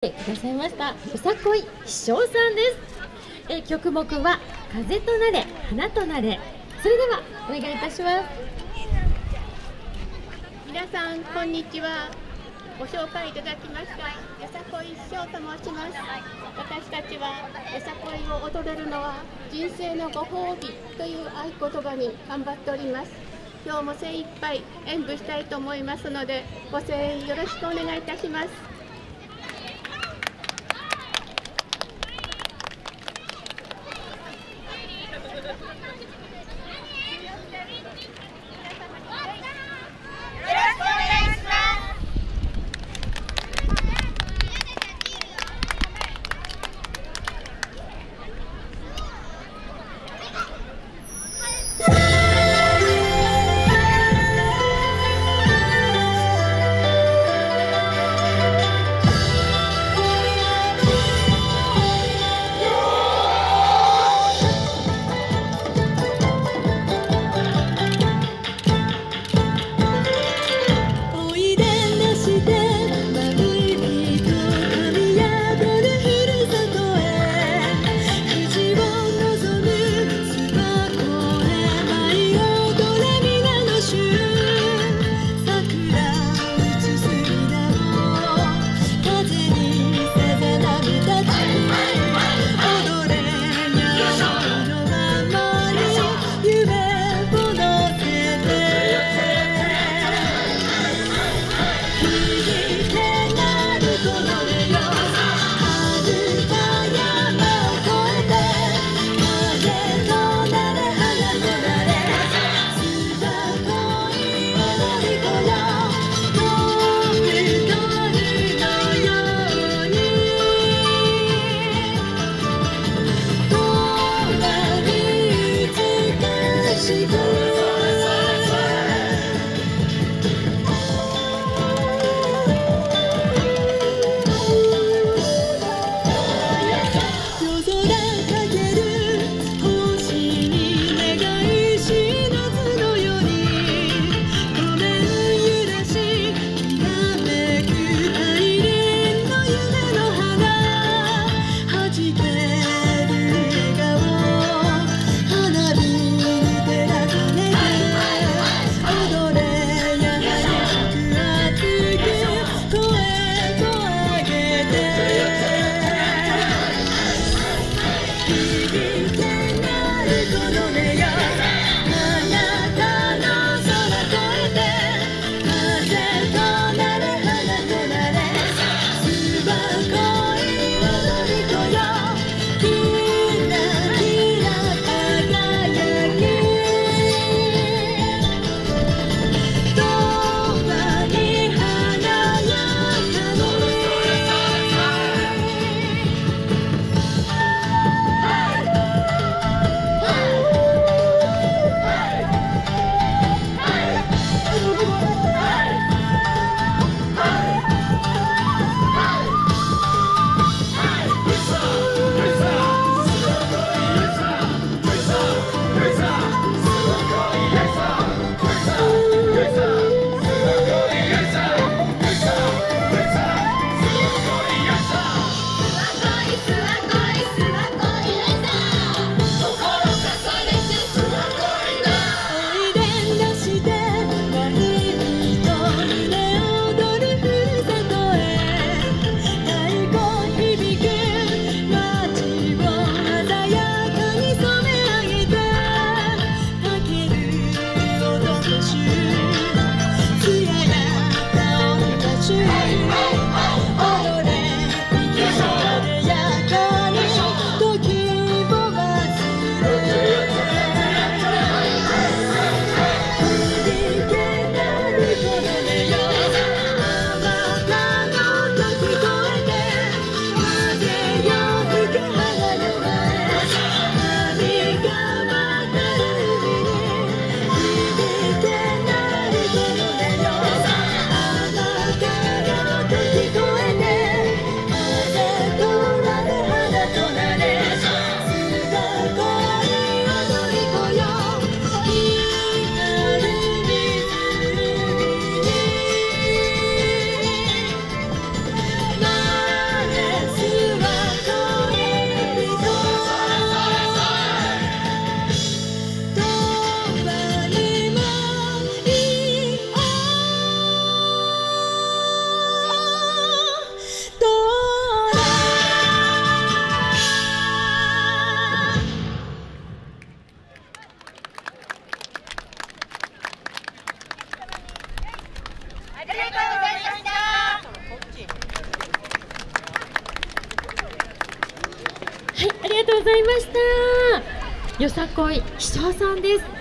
くださいました。よさこい師匠さんです。え曲目は風となれ花となれ。それではお願いいたします。皆さんこんにちは。ご紹介いただきました。よさこい師匠と申します。私たちはよさこいを踊れるのは人生のご褒美という合言葉に頑張っております。今日も精一杯演舞したいと思いますのでご声援よろしくお願いいたします。see the Chicago. ございました。よさこい秘書さんです。